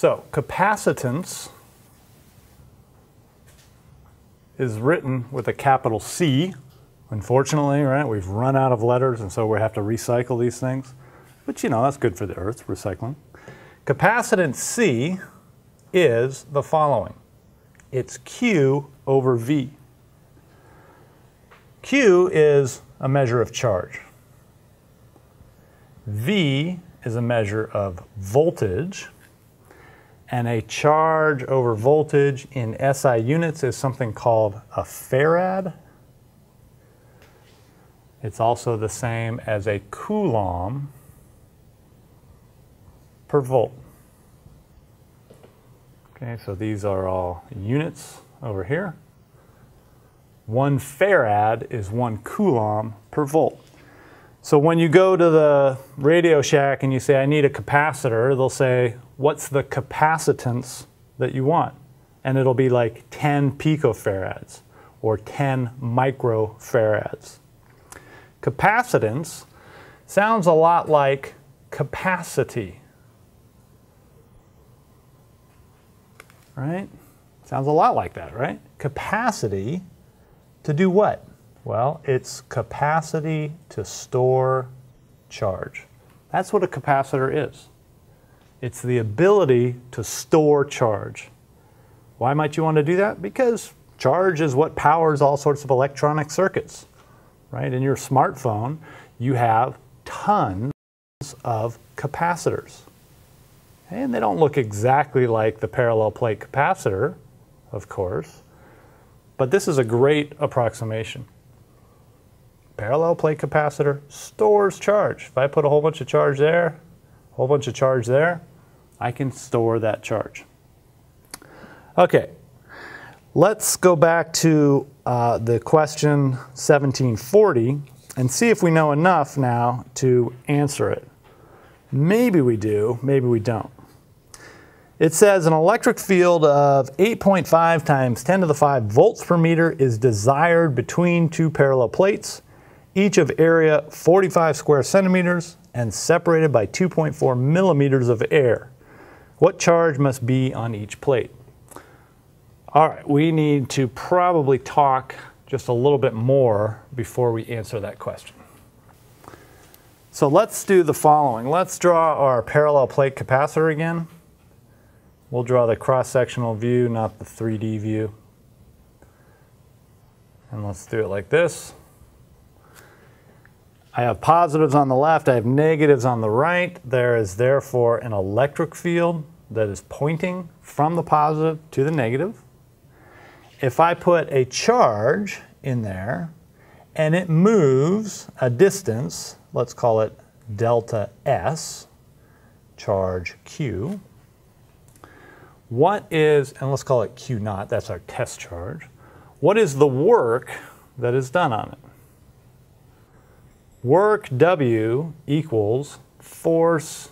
So capacitance is written with a capital C. Unfortunately, right, we've run out of letters and so we have to recycle these things. But you know, that's good for the earth, recycling. Capacitance C is the following. It's Q over V. Q is a measure of charge. V is a measure of voltage. And a charge over voltage in SI units is something called a farad. It's also the same as a coulomb per volt. Okay, so these are all units over here. One farad is one coulomb per volt. So when you go to the Radio Shack and you say, I need a capacitor, they'll say, what's the capacitance that you want? And it'll be like 10 picofarads or 10 microfarads. Capacitance sounds a lot like capacity. Right? Sounds a lot like that, right? Capacity to do what? Well, it's capacity to store charge. That's what a capacitor is. It's the ability to store charge. Why might you want to do that? Because charge is what powers all sorts of electronic circuits, right? In your smartphone, you have tons of capacitors. And they don't look exactly like the parallel plate capacitor, of course, but this is a great approximation parallel plate capacitor stores charge. If I put a whole bunch of charge there, a whole bunch of charge there, I can store that charge. Okay, let's go back to uh, the question 1740 and see if we know enough now to answer it. Maybe we do, maybe we don't. It says an electric field of 8.5 times 10 to the 5 volts per meter is desired between two parallel plates each of area 45 square centimeters and separated by 2.4 millimeters of air. What charge must be on each plate? All right, we need to probably talk just a little bit more before we answer that question. So let's do the following. Let's draw our parallel plate capacitor again. We'll draw the cross-sectional view, not the 3D view. And let's do it like this. I have positives on the left, I have negatives on the right. There is therefore an electric field that is pointing from the positive to the negative. If I put a charge in there and it moves a distance, let's call it delta S, charge Q, what is, and let's call it Q naught, that's our test charge, what is the work that is done on it? Work W equals force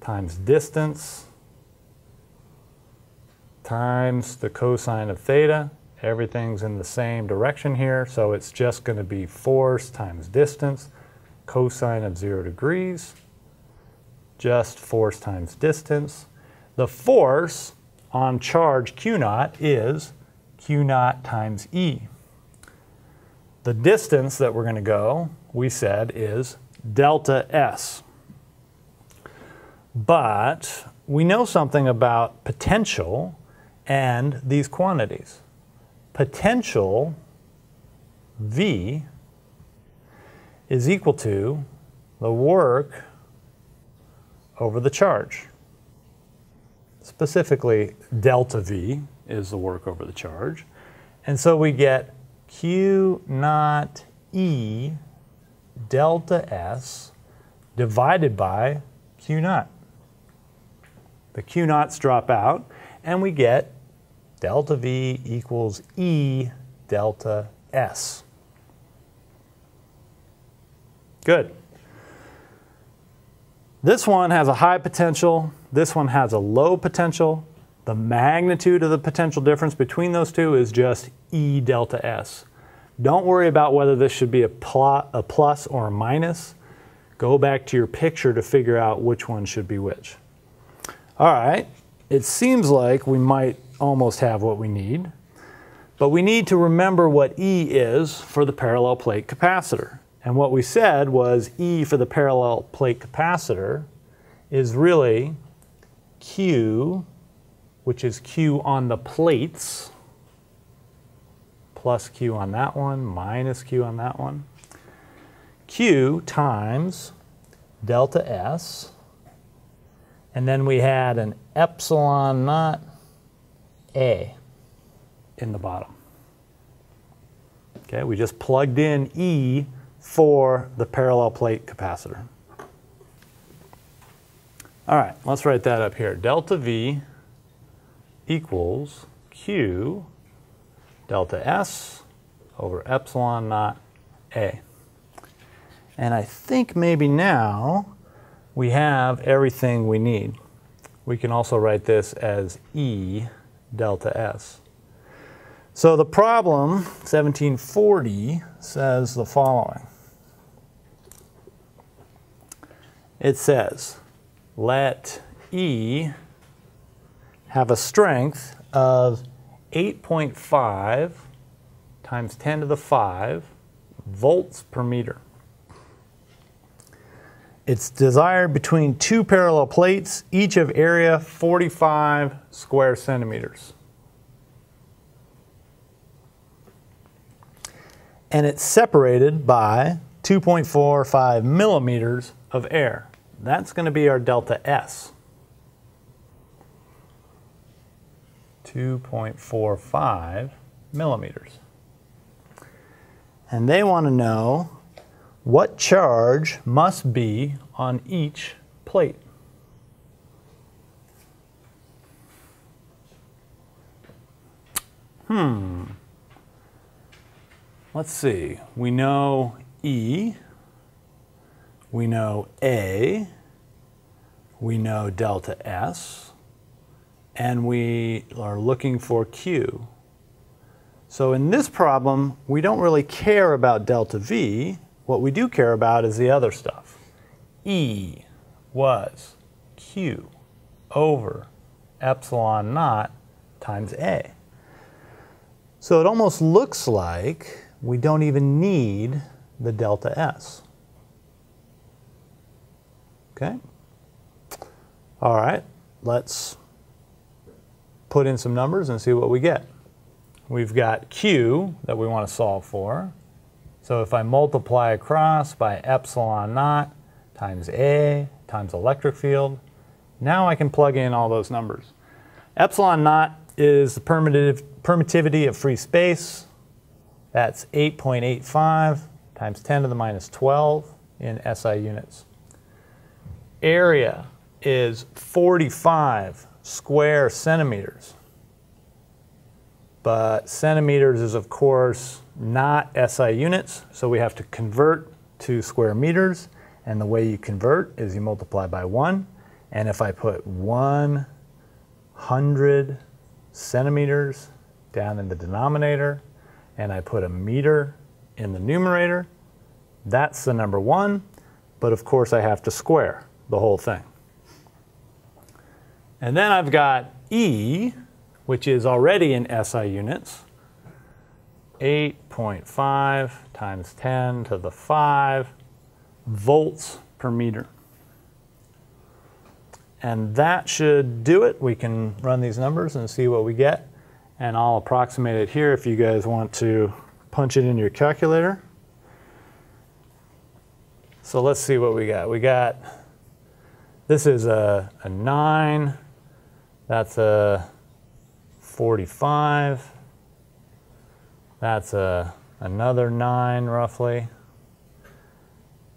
times distance times the cosine of theta. Everything's in the same direction here, so it's just going to be force times distance, cosine of 0 degrees, just force times distance. The force on charge Q naught is Q naught times E. The distance that we're going to go we said is delta S. But we know something about potential and these quantities. Potential V is equal to the work over the charge. Specifically, delta V is the work over the charge. And so we get Q naught E delta S divided by Q naught. The Q naughts drop out and we get delta V equals E delta S. Good. This one has a high potential, this one has a low potential. The magnitude of the potential difference between those two is just E delta S. Don't worry about whether this should be a, plot, a plus or a minus. Go back to your picture to figure out which one should be which. All right, it seems like we might almost have what we need. But we need to remember what E is for the parallel plate capacitor. And what we said was E for the parallel plate capacitor is really Q, which is Q on the plates, plus Q on that one, minus Q on that one. Q times delta S, and then we had an epsilon naught A in the bottom. Okay, we just plugged in E for the parallel plate capacitor. All right, let's write that up here. Delta V equals Q delta S over epsilon naught A. And I think maybe now we have everything we need. We can also write this as E delta S. So the problem, 1740, says the following. It says, let E have a strength of 8.5 times 10 to the 5 volts per meter. It's desired between two parallel plates, each of area 45 square centimeters. and it's separated by 2.45 millimeters of air. That's going to be our delta S. 2.45 millimeters. And they want to know what charge must be on each plate. Hmm. Let's see, we know E, we know A, we know delta S, and we are looking for Q. So in this problem, we don't really care about delta V. What we do care about is the other stuff. E was Q over epsilon naught times A. So it almost looks like we don't even need the delta S. Okay? All right, let's put in some numbers and see what we get. We've got Q that we want to solve for. So if I multiply across by epsilon naught times A times electric field, now I can plug in all those numbers. Epsilon naught is the permittivity of free space. That's 8.85 times 10 to the minus 12 in SI units. Area is 45 square centimeters. But centimeters is, of course, not SI units, so we have to convert to square meters. And the way you convert is you multiply by 1. And if I put 100 centimeters down in the denominator, and I put a meter in the numerator, that's the number one, but of course I have to square the whole thing. And then I've got E, which is already in SI units, 8.5 times 10 to the 5 volts per meter. And that should do it. We can run these numbers and see what we get and I'll approximate it here if you guys want to punch it in your calculator. So let's see what we got. We got, this is a, a 9, that's a 45, that's a, another 9 roughly,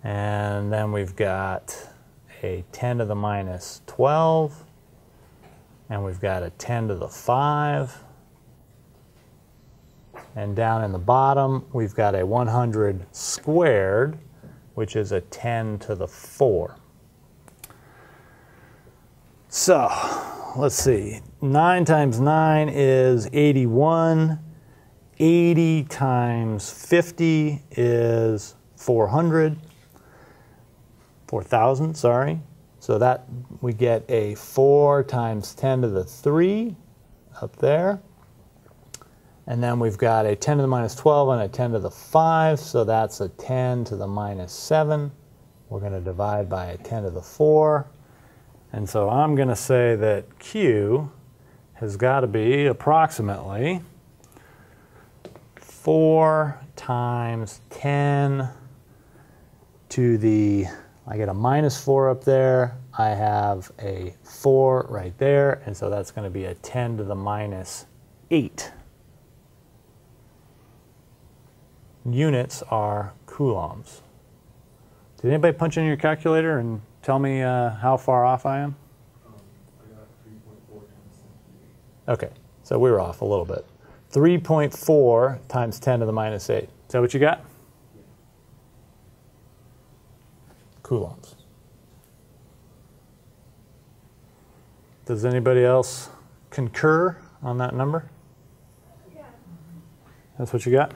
and then we've got a 10 to the minus 12, and we've got a 10 to the 5, and down in the bottom, we've got a 100 squared, which is a 10 to the 4. So, let's see. 9 times 9 is 81. 80 times 50 is 400. 4,000, sorry. So that we get a 4 times 10 to the 3 up there. And then we've got a 10 to the minus 12 and a 10 to the 5, so that's a 10 to the minus 7. We're going to divide by a 10 to the 4. And so I'm going to say that Q has got to be approximately 4 times 10 to the, I get a minus 4 up there. I have a 4 right there, and so that's going to be a 10 to the minus 8. Units are coulombs. Did anybody punch in your calculator and tell me uh, how far off I am? Um, I got three point four times ten to the eight. Okay, so we were off a little bit. 3.4 times 10 to the minus 8. Is that what you got? Coulombs. Does anybody else concur on that number? Yeah. That's what you got?